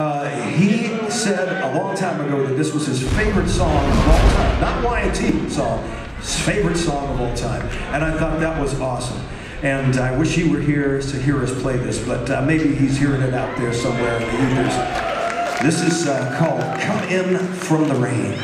Uh, he said a long time ago that this was his favorite song of all time. Not Y&T song, his favorite song of all time. And I thought that was awesome. And I wish he were here to hear us play this, but uh, maybe he's hearing it out there somewhere in the ethers. This is uh, called Come In From the Rain.